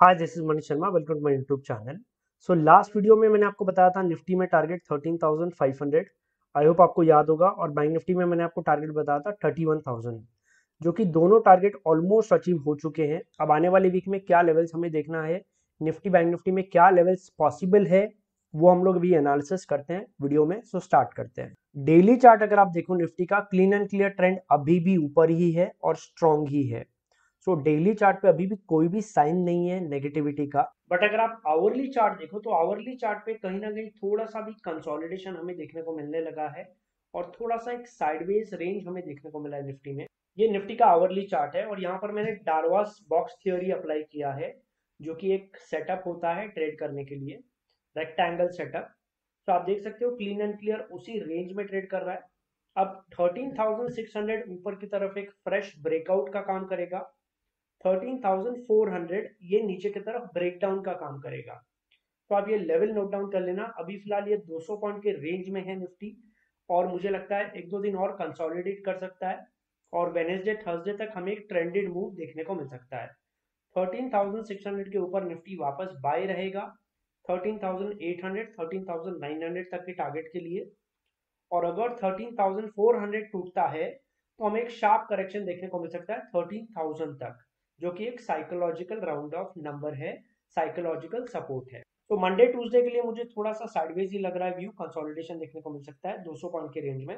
Hi this is Manish Sharma welcome to my YouTube channel so last video में मैंने आपको बताया था निफ्टी में टारगेट 13,500 आई होप आपको याद होगा और बैंक निफ्टी में मैंने आपको टारगेट बताया था 31,000 जो कि दोनों टारगेट ऑलमोस्ट अचीव हो चुके हैं। अब आने वाले वीक में क्या लेवल्स हमें देखना है निफ्टी बैंक निफ्टी में क्या लेवल्स पॉसिबल है वो हम लोग अभी एनालिसिस करते हैं वीडियो में। सो स्टार्ट करते हैं। डेली चार्ट अगर आप देखो निफ्टी का क्लीन एंड क्लियर ट्रेंड अभी भी ऊपर ही है और स्ट्रॉन्ग ही है। सो डेली चार्ट पे अभी भी कोई भी साइन नहीं है नेगेटिविटी का। बट अगर आप आवरली चार्ट देखो तो आवरली चार्ट पे कहीं ना कहीं थोड़ा सा भी कंसोलिडेशन हमें देखने को मिलने लगा है और थोड़ा सा एक साइडवेज रेंज हमें देखने को मिला है निफ्टी में। ये निफ्टी का आवरली चार्ट है और यहाँ पर मैंने डारवास बॉक्स थियोरी अप्लाई किया है जो कि एक सेटअप होता है ट्रेड करने के लिए रेक्टेंगल सेटअप तो आप देख सकते हो क्लीन एंड क्लियर उसी रेंज में ट्रेड कर रहा है। अब 13,600 ऊपर की तरफ़ एक फ्रेश ब्रेकआउट का काम करेगा। 13,400 ये नीचे की तरफ़ ब्रेकडाउन का काम करेगा। तो आप ये लेवल नोट डाउन कर लेना। अभी फ़िलहाल ये 200 पॉइंट के रेंज में है निफ्टी और मुझे लगता है एक दो दिन और कंसोलिडेट कर सकता है और वेनेसडे थर्सडे तक हमें एक ट्रेंडेड मूव देखने को मिल सकता है। 13,600 के ऊपर निफ्टी वापस बाय रहेगा। 13,800 13,900 तक के टारगेट के लिए। और अगर 13,400 टूटता है तो हमें एक शार्प करेक्शन देखने को मिल सकता है 13,000 तक। जो कि एक साइकोलॉजिकल राउंड ऑफ़ नंबर है साइकोलॉजिकल सपोर्ट है। तो मंडे ट्यूसडे के लिए मुझे थोड़ा सा साइडवेज ही लग रहा है व्यू कंसोलिडेशन देखने को मिल सकता है 200 पॉइंट के रेंज में।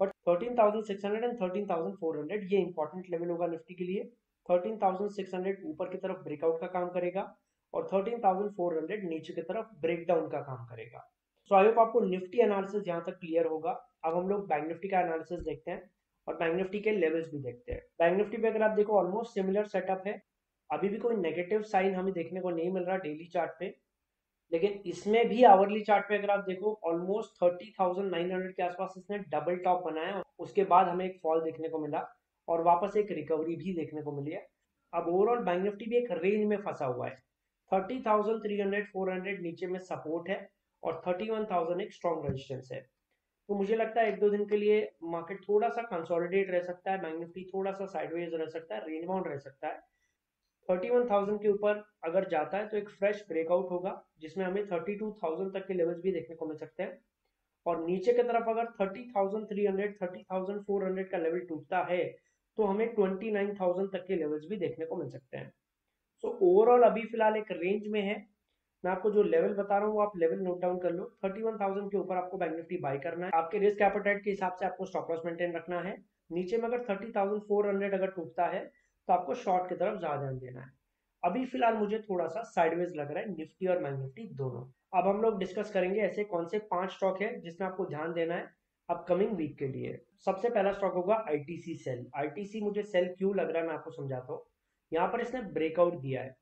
बट 13,600 एंड 13,400 ये इंपॉर्टेंट लेवल होगा निफ्टी के लिए। 13,600 ऊपर की तरफ़ ब्रेकआउट का काम करेगा और 13,400 नीचे की तरफ़ ब्रेकडाउन का काम करेगा। सो आई होप आपको निफ्टी एनालिसिस यहाँ तक क्लियर होगा। अब हम लोग बैंक निफ्टी का एनालिसिस देखते हैं। और बैंक निफ्टी के लेवल्स भी देखते हैं। बैंक निफ्टी पे अगर आप देखो ऑलमोस्ट सिमिलर सेटअप है। अभी भी कोई नेगेटिव साइन हमें देखने को नहीं मिल रहा डेली चार्ट पे। लेकिन इसमें भी आवरली चार्ट पे अगर आप देखो almost thirty thousand nine hundred के आसपास इसने डबल टॉप बनाया उसके बाद हमें एक फॉल देखने को मिला और वापस एक रिकवरी भी देखने को मिली है। अब ओवरऑल बैंक निफ्टी भी एक रेंज में फंसा हुआ है। Thirty thousand three hundred four hundred नीचे में सपोर्ट है और थर्टी वन थाउज़ेंड एक स्ट्रॉन्ग रेजिस्टेंस है। तो मुझे लगता है एक दो दिन के लिए मार्केट थोड़ा सा कंसोलिडेट रह सकता है बैंक निफ्टी थोड़ा सा साइडवेज रह सकता है रेंज बाउंड रह सकता है। थर्टी वन थाउज़ेंड के ऊपर अगर जाता है तो एक फ्रेश ब्रेकआउट होगा जिसमें हमें थर्टी टू थाउज़ेंड तक के लेवल्स भी देखने को मिल सकते हैं। और नीचे की तरफ़ अगर thirty thousand three hundred thirty thousand four hundred का लेवल टूटता है तो हमें ट्वेंटी नाइन थाउज़ेंड तक के लेवल्स भी देखने को मिल सकते हैं। सो so, ओवरऑल अभी फ़िलहाल एक रेंज में है मैं आपको जो लेवल बता रहा हूँ वो आप लेवल नोट डाउन कर लो। 31,000 के ऊपर आपको बैंक निफ्टी बाय करना है। आपके रिस्क एपेटाइट के हिसाब से आपको स्टॉप लॉस मेंटेन रखना है। नीचे में अगर 30,400 अगर टूटता है तो आपको शॉर्ट की तरफ़ ज़्यादा ध्यान देना है। अभी फ़िलहाल मुझे थोड़ा सा साइडवेज लग रहा है निफ्टी और बैंक निफ्टी दोनों। अब हम लोग डिस्कस करेंगे ऐसे कौन से पाँच स्टॉक है जिसमें आपको ध्यान देना है अपकमिंग वीक के लिए। सबसे पहला स्टॉक होगा आईटीसी सेल आईटीसी मुझे सेल क्यों लग रहा है मैं आपको समझाता हूँ। यहाँ पर इसने ब्रेकआउट दिया है।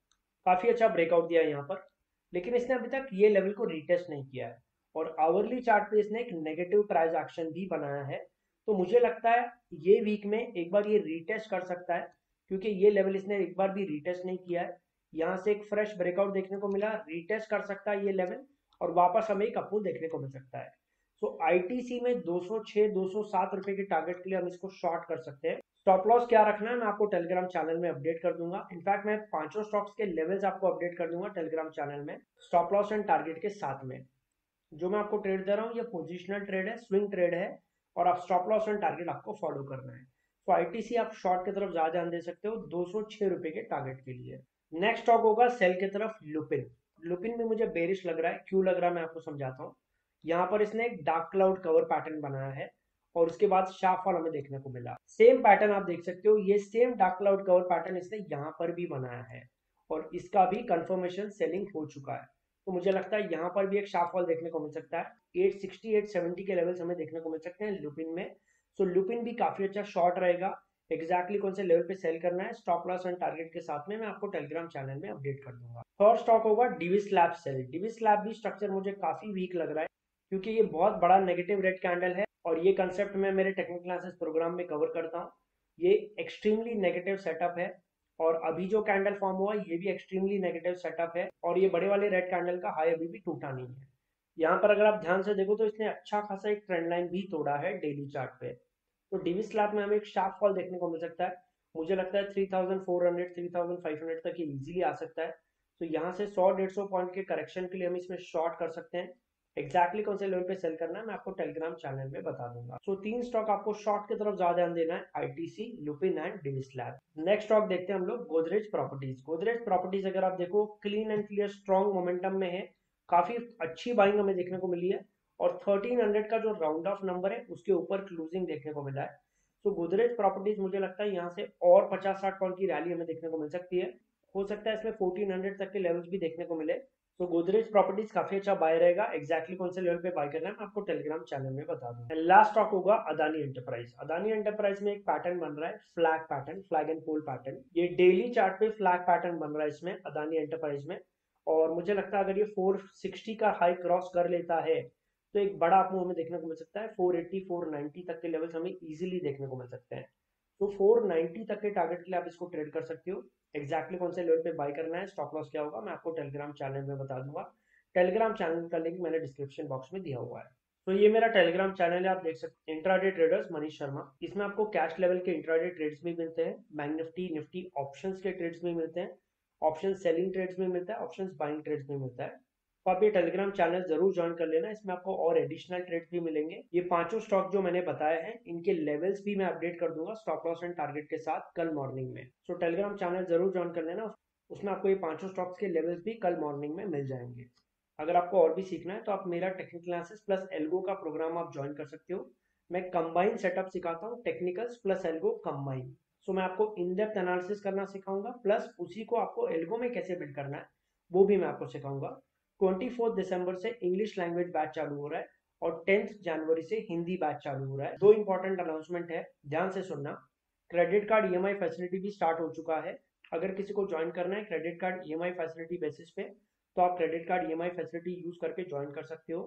काफ़ी अच्छा ब्रेकआउट दिया है यहाँ पर। लेकिन इसने अभी तक ये लेवल को रिटेस्ट नहीं किया है। और आवरली चार्ट पे इसने एक नेगेटिव प्राइस एक्शन भी बनाया है। तो मुझे लगता है ये वीक में एक बार ये रिटेस्ट कर सकता है, क्योंकि ये लेवल इसने एक बार भी रिटेस्ट नहीं किया है। यहाँ से एक फ्रेश ब्रेकआउट देखने को मिला रिटेस्ट कर सकता है ये लेवल और वापस हमें एक अपूल देखने को मिल सकता है। सो आईटीसी में 206 207 रुपए के टारगेट के लिए हम इसको शॉर्ट कर सकते हैं। स्टॉप लॉस क्या रखना है? मैं आपको टेलीग्राम चैनल में अपडेट कर दूँगा। इनफैक्ट मैं पाँचों स्टॉक्स के लेवल्स आपको अपडेट कर दूँगा टेलीग्राम चैनल में स्टॉप लॉस एंड टारगेट के साथ में। जो मैं आपको ट्रेड दे रहा हूँ, ये पोजिशनल ट्रेड है स्विंग ट्रेड है, और आप स्टॉप लॉस एंड टारगेट आपको फॉलो करना है। तो आईटीसी आप शॉर्ट की तरफ़ ज़्यादा ध्यान दे सकते हो, दो सौ छह रुपए के टारगेट के लिए। नेक्स्ट स्टॉक होगा सेल की तरफ़ लुपिन लुपिन में मुझे बेरिश लग रहा है, क्यों लग रहा है मैं आपको समझाता हूँ। यहाँ पर इसने एक डार्क क्लाउड कवर पैटर्न बनाया है और उसके बाद शाफॉल हमें देखने को मिला। सेम पैटर्न आप देख सकते हो ये same dark cloud cover pattern इसने यहाँ पर भी बनाया है और इसका भी कंफर्मेशन सेलिंग हो चुका है। तो मुझे लगता है यहाँ पर भी एक शाफॉल देखने को मिल सकता है। 860 870 के लेवल्स हमें देखने को मिल सकते हैं लुपिन में। सो so, लुपिन भी काफ़ी अच्छा शॉर्ट रहेगा। एक्जैक्टली exactly कौन से लेवल पे सेल करना है स्टॉप लॉस एंड टारगेट के साथ में मैं आपको टेलीग्राम चैनल में अपडेट कर दूँगा। थर्ड स्टॉक होगा Divi's lab sell Divi's lab भी स्ट्रक्चर मुझे काफ़ी वीक लग रहा है। क्योंकि ये बहुत बड़ा नेगेटिव रेड कैंडल है और ये कंसेप्ट मैं मेरे टेक्निकल क्लासेस प्रोग्राम में कवर करता हूँ। ये एक्सट्रीमली नेगेटिव सेटअप है और अभी जो कैंडल फॉर्म हुआ, ये भी एक्सट्रीमली नेगेटिव सेटअप है और ये बड़े वाले रेड कैंडल का हाई अभी भी टूटा नहीं है। यहाँ पर अगर आप ध्यान से देखो तो इसने अच्छा खासा एक ट्रेंड लाइन भी तोड़ा है डेली चार्ट पे। तो डीवी स्लैब में हमें एक शार्प फॉल देखने को मिल सकता है। मुझे लगता है 3400 3500 तक ये इजीली आ सकता है। तो यहाँ से 100 150 पॉइंट के करेक्शन के लिए हम इसमें शॉर्ट कर सकते हैं। Exactly कौन से लेवल पे सेल करना है मैं आपको टेलीग्राम चैनल में बता दूँगा। सो so, तीन स्टॉक आपको शॉर्ट की तरफ़ ज़्यादा ध्यान देना है ITC Lupin and Divi's lab next stock देखते हैं हम लोग गोदरेज प्रॉपर्टीज़ गोदरेज प्रॉपर्टीज़ अगर आप देखो clean and clear strong momentum में है। काफ़ी अच्छी बाइंग हमें देखने को मिली है। और 1300 का जो राउंड ऑफ़ नंबर है उसके ऊपर क्लोजिंग देखने को मिला है। तो गोदरेज प्रॉपर्टीज़ मुझे लगता है यहाँ से और 50-60 पॉइंट की रैली हमें देखने को मिल सकती है। हो सकता है इसमें 1400 तक के लेवल्स भी देखने को मिले। तो गोदरेज प्रॉपर्टीज़ काफ़ी अच्छा बाय रहेगा। एक्जैक्टली कौन से लेवल पे बाय करना है, मैं आपको टेलीग्राम चैनल में बता दूँ। लास्ट स्टॉक होगा अदानी एंटरप्राइज अदानी एंटरप्राइज में एक पैटर्न बन रहा है flag pattern flag and pole pattern ये डेली चार्ट पे फ्लैग पैटर्न बन रहा है इसमें अदानी एंटरप्राइज में। और मुझे लगता है अगर ये 460 का हाई क्रॉस कर लेता है तो एक बड़ा आपको हमें देखने को मिल सकता है। 480 490 तक के लेवल्स हमें इजीली देखने को मिल सकते हैं। तो 490 तक के टारगेट के लिए आप इसको ट्रेड कर सकते हो। एक्जैक्टली कौन से लेवल पे बाय करना है स्टॉप लॉस क्या होगा, मैं आपको टेलीग्राम चैनल में बता दूँगा। टेलीग्राम चैनल का लिंक मैंने डिस्क्रिप्शन बॉक्स में दिया हुआ है। तो ये मेरा टेलीग्राम चैनल है, आप देख सकते हैं। Intraday traders Manish Sharma. इसमें आपको कैश लेवल के इंट्राडे ट्रेड्स भी मिलते हैं बैंक निफ्टी निफ्टी ऑप्शंस के ट्रेड्स भी मिलते हैं ऑप्शन सेलिंग ट्रेड्स में मिलता है ऑप्शन बाइंग ट्रेड्स में मिलता है। तो आप ये टेलीग्राम चैनल ज़रूर ज्वाइन कर लेना, इसमें आपको और एडिशनल ट्रेड भी मिलेंगे। ये पाँचों स्टॉक जो मैंने बताया है, इनके लेवल्स भी मैं अपडेट कर दूँगा स्टॉप लॉस एंड टारगेट के साथ कल मॉर्निंग में। सो टेलीग्राम चैनल ज़रूर ज्वाइन कर लेना, उसमें आपको ये पाँचों स्टॉक्स के लेवल्स भी कल मॉर्निंग में मिल जाएँगे। अगर आपको और भी सीखना है तो आप मेरा टेक्निकल क्लासेस प्लस एल्गो का प्रोग्राम आप ज्वाइन कर सकते हो। मैं कंबाइन सेटअप सिखाता हूँ technicals plus algo combine so मैं आपको इन डेप्थ एनालिसिस करना सिखाऊँगा प्लस उसी को आपको एल्गो में कैसे बिल्ड करना है, वो भी मैं आपको सिखाऊँगा। ट्वेंटी दिसंबर से इंग्लिश लैंग्वेज बैच चालू हो रहा है और टेंथ जनवरी से हिंदी बैच चालू हो रहा है। दो इंपॉर्टेंट अनाउंसमेंट है ध्यान से सुनना। क्रेडिट कार्ड ई फैसिलिटी भी स्टार्ट हो चुका है। अगर किसी को ज्वाइन करना है credit card E facility basis पे तो आप credit card EMI facility use करके ज्वाइन कर सकते हो।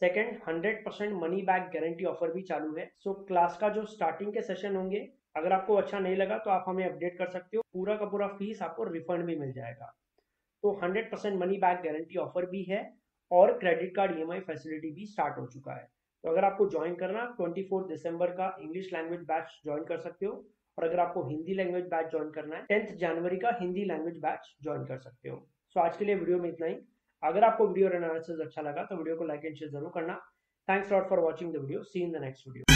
Second hundred percent money back guarantee offer भी चालू है। सो so, क्लास का जो स्टार्टिंग के सेशन होंगे अगर आपको अच्छा नहीं लगा तो आप हमें अपडेट कर सकते हो। पूरा का पूरा फ़ीस आपको रिफंड भी मिल जाएगा। तो 100% मनी बैक गारंटी ऑफ़र भी है और क्रेडिट कार्ड ईएमआई फैसिलिटी भी स्टार्ट हो चुका है। तो अगर आपको ज्वाइन करना 24 दिसंबर का इंग्लिश लैंग्वेज बैच ज्वाइन कर सकते हो और अगर आपको हिंदी लैंग्वेज बैच ज्वाइन करना है टेंथ जनवरी का हिंदी लैंग्वेज बैच ज्वाइन कर सकते हो। सो आज के लिए वीडियो में इतना ही। अगर आपको वीडियो एनालिसिस अच्छा लगा तो वीडियो को लाइक एंड शेयर ज़रूर करना। Thanks lot for watching the video see in the next video